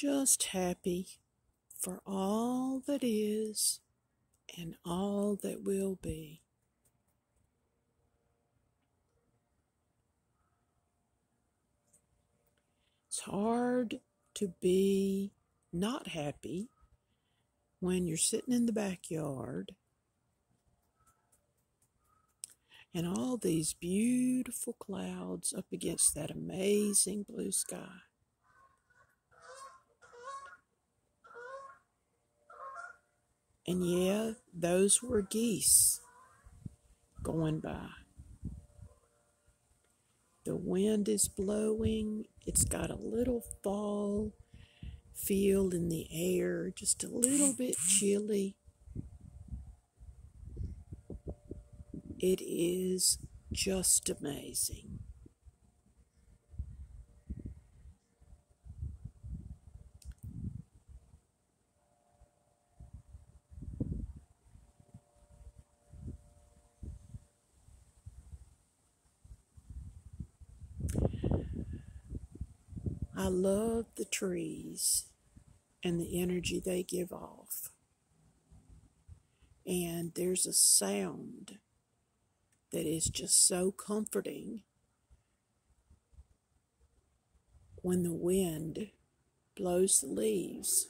just happy for all that is and all that will be. It's hard to be not happy when you're sitting in the backyard and all these beautiful clouds up against that amazing blue sky. And yeah, those were geese going by. The wind is blowing. It's got a little fall feel in the air, just a little bit chilly. It is just amazing. I love the trees and the energy they give off. And there's a sound that is just so comforting when the wind blows the leaves